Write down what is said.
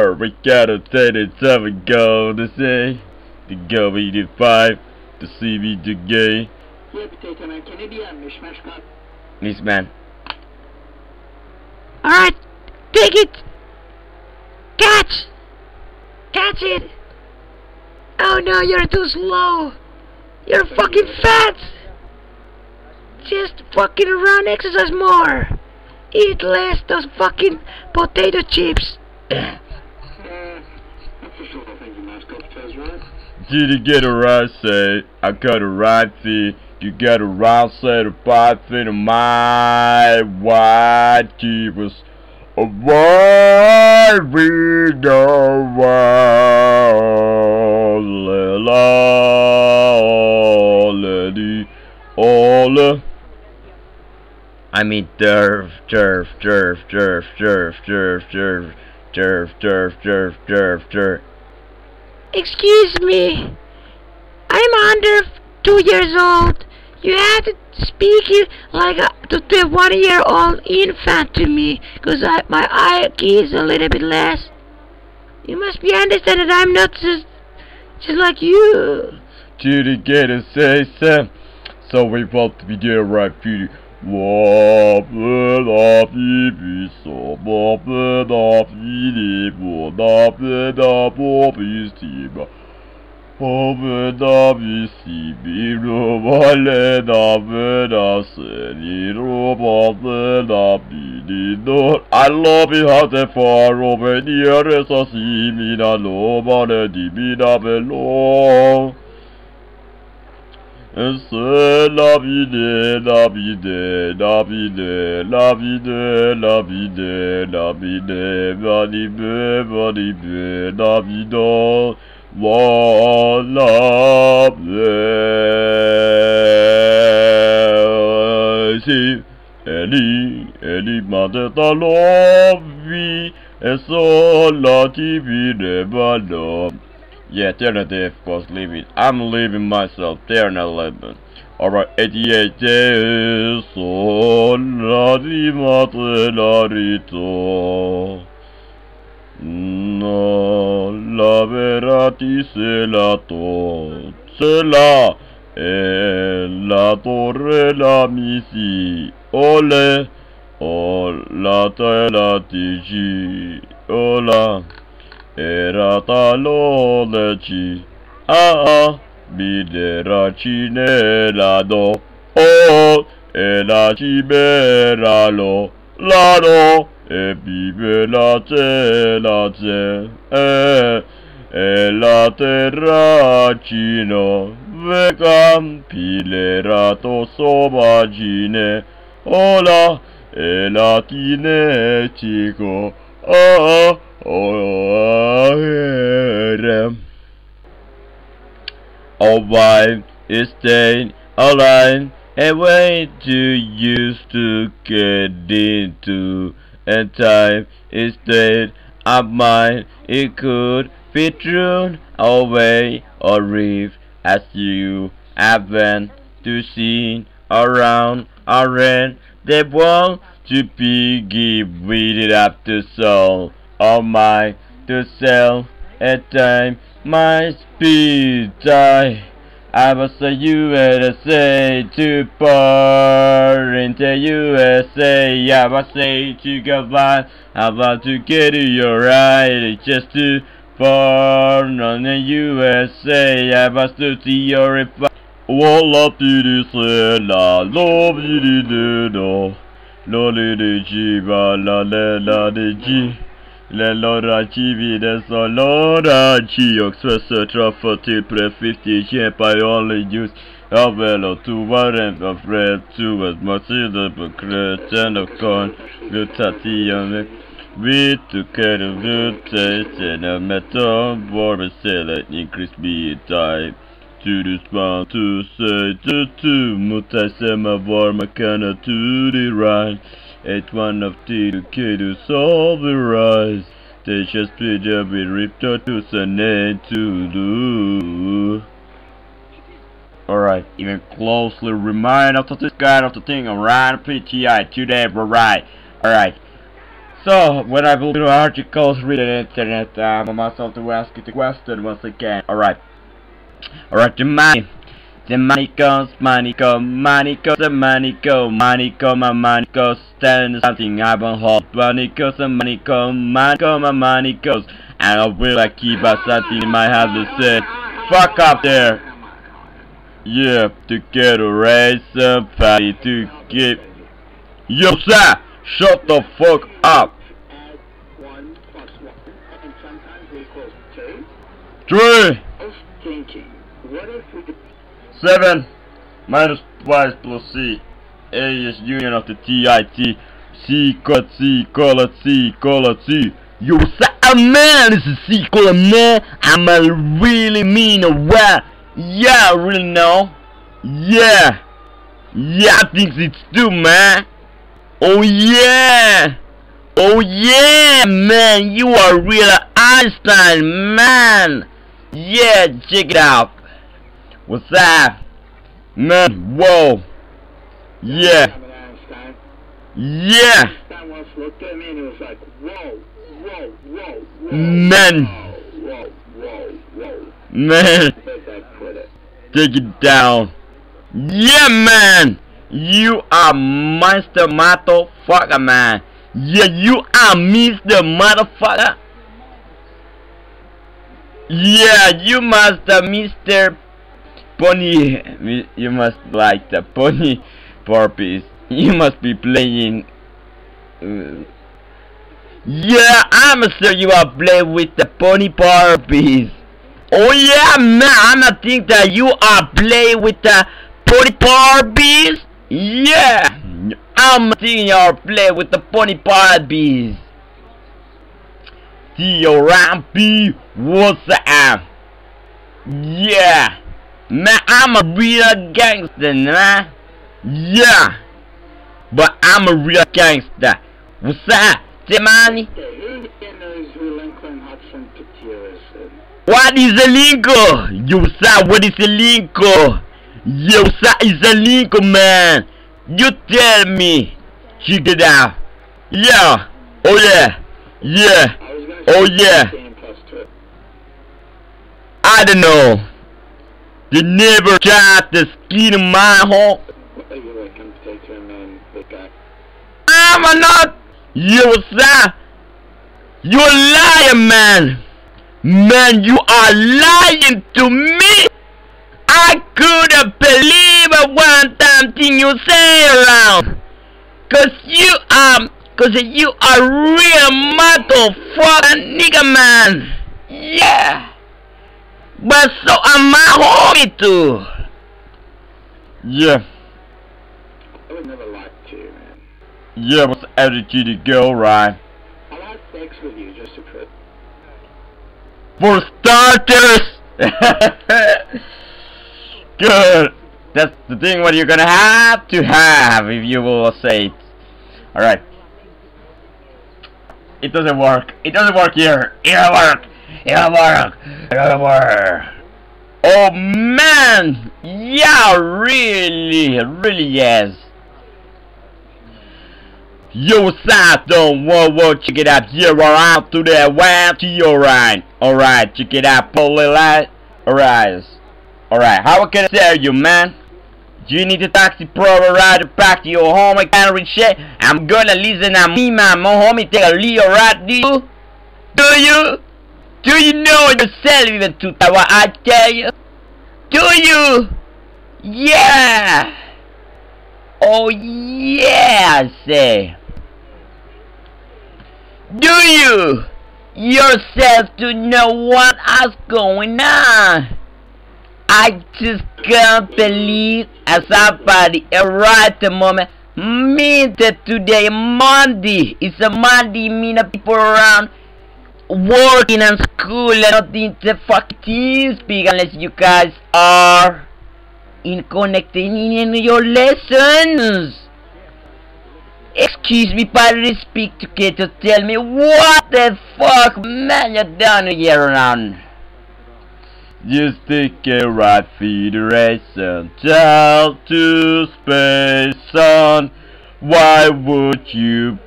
Alright, we got a 37 go to say. The go to 5. The CV to gay. Építétemen Canadian Mishmashka. This man. Alright, take it! Catch! Catch it! Oh no, you're too slow! You're fucking fat! Just fucking run, exercise more! Eat less those fucking potato chips! Uh, that's the sort of thing you must up says, right? Did you get a right say? I got a right feet. You got a right set of five feet of my white keepers. A world. Lady, all. I mean, derf, derf, derf, derf, derf, derf, derf, derf, derf, derf, derf, derf. Excuse me. I'm under two years old. You have to speak like a, to the one year old infant to me, cause I, my IQ is a little bit less. You must be understand that I'm not just, just like you. Judy get a say so. So we to be there right beauty. Wapena tipiso, wapena filipo, napena popistima, Omena visibilo, valena vena seniro, valena minidor, allopihate faro venire sa simina, lomane divina velo. C'est la vie de la vie de la vie de la vie de la vie de la vie de Valibé Valibé la vie de voilà si Eli Eli mandeta lovi et sola qui vide balom yeah, alternative was leaving. I'm leaving myself. They're not living. Alright, 88 days. Sola di matelarito. No, la verati se la to. Se la. E la torre la misi. Ole. O la te la tigi. Ola. era loleci, a-a, bidera cinelado, o-o, e la ciberalo, lado, e vive la ce la ce e, e la terracino, vecam pilerato sobagine, ola, e latinetico, a-a, Oh, Alright, is staying alive. And way to used to get into and time is dead of mine? It could be thrown away or reef as you happen to see around around they want to be give it up to soul on my to sell at time my speed die. I was a USA to bar in the USA. I was a to go by. about to get your right just to born on the USA. I was to your All up to the sand, I love you, the no. Lolly de G, la la la de G. Le Loraci vide sa Loraci och Svesse träffar till Fifty kämpar i all ljus av eller tovaren av fred toet mot sidan på kröten och kan luta tionde Vittu kerran lyteisenä metä varmiselle niin krispiin tai Tyydyspään tyyseitetty, mutta ei my mä varma to the right it's one of the key to solve the rise. They just speed up with Riptor to Sane to do. Alright, even closely remind of this guide of the thing around PTI today, right? Alright. So, when I do articles, read the internet, I must have to ask the question once again. Alright. Alright, the money. The money goes, money go, money goes, the money go, money go, my money goes, stand something I won't hold. Money goes, the money go, money go, my money goes. And I will I keep out something in my house to say, fuck up there. Yeah, to get a raise somebody to get. Yo, sir, shut the fuck up. Add one plus one, and sometimes equals two. Three, thinking, what if we could seven, minus twice plus C. A is union of the TIT. C colon C colon C colon C. Yo, sir, a man is a C colon man. I'm a really mean a what? Yeah, really know. Yeah. Yeah, I think it's too, man. Oh yeah! Oh yeah, man! You are real Einstein, man! Yeah, check it out. What's that? man? Whoa! Yeah, yeah, Einstein once looked at me and it was like, whoa, whoa, whoa, whoa. man. Take it down. Yeah, man! You are Mr. Motherfucker, man! Yeah, you are Mr. Motherfucker! Yeah, you must Mr. Pony. You must like the pony puppies. You must be playing. uh, yeah, I'm sure you are playing with the pony puppies. Oh yeah, man, I'm think that you are playing with the pony puppies. Yeah, I'm thinking you're playing with the pony puppies. Theo Rampy, what's up? Yeah, man, I'm a real gangster, man. Yeah, but I'm a real gangster. What's that, Timani? What is a? You say what is a? You say is a man. You tell me. Check it out. Yeah. Oh yeah. Yeah. Oh, yeah. 15 plus two. I don't know. You never tried to skin in my are you guy? I'm not. You say. You're a liar, man. Man, you are lying to me. I couldn't believe a one time thing you say around. Cause you um cause you are real motherfucking nigga man. Yeah. But so am my homie too. Yeah. I would never lie to you, man. Yeah, what's the attitude girl, right? I'll have sex with you just to prove. For starters! Good! That's the thing what you're gonna have to have if you will say it. Alright. It doesn't work. It doesn't work here. It doesn't work. Doesn't work. Oh man! Yeah, really, really yes. Yo, Sato, whoa, whoa, check it out, here, around to the one to your right. Alright, check it out, pull it out. Alright. Alright, how can I tell you, man? Do you need a taxi proper ride back to your home? I can't reach it. I'm gonna listen to me, my homie, take a Leo ride, do you? Do you? Do you know yourself even to I tell you? Do you? Yeah! Oh yeah, I say. Do you yourself to know what is going on? I just can't believe as somebody right the moment mean that today Monday is a Monday mean people around working and school and not in the fucking speak unless you guys are in connecting in your lessons. Excuse me, padre, speak to kid to tell me what the fuck, man, you're down here around. Just take a right federation, child to space, son. Why would you